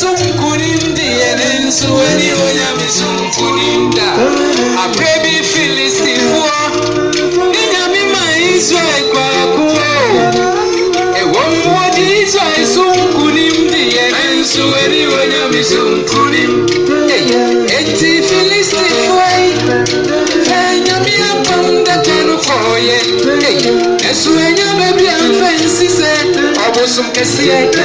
sunkuninda yɛne nso ani onyame sunkuninda abrɛ bi filistifoɔ ne nyame ma israel kwaako ɛwɔ mu wɔgye israel sunkunimde yɛne nso ani onyame sunkunim enti filistifoɔ yi nyame apam daka no kɔɔyɛ ɛso anya baabi amfa nsi sɛ ɔbosom kɛseɛ da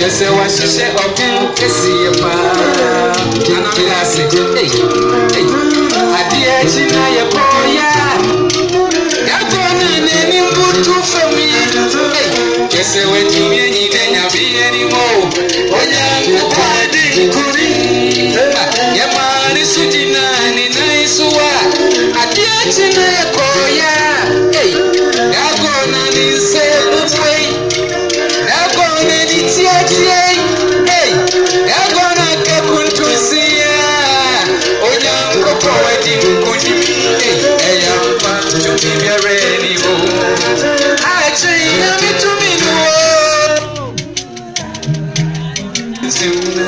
kẹsẹ̀ wá ṣiṣẹ́ ọdún kẹsì yẹpa kìkìlá sí adìẹ jìnnà yẹpọ̀. Wankura,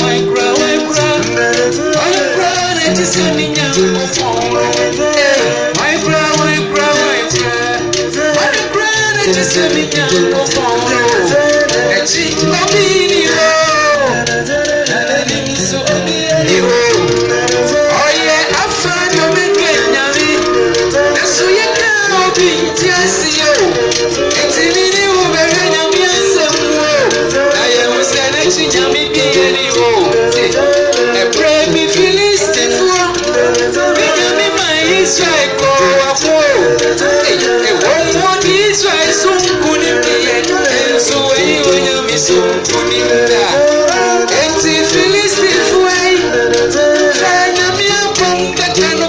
wankura, wankura, wankura, na ti sɛ ne Nyankopɔn. Wankura, da. Enti Filistifoɔ yi, hwɛ Nyame apam kaka no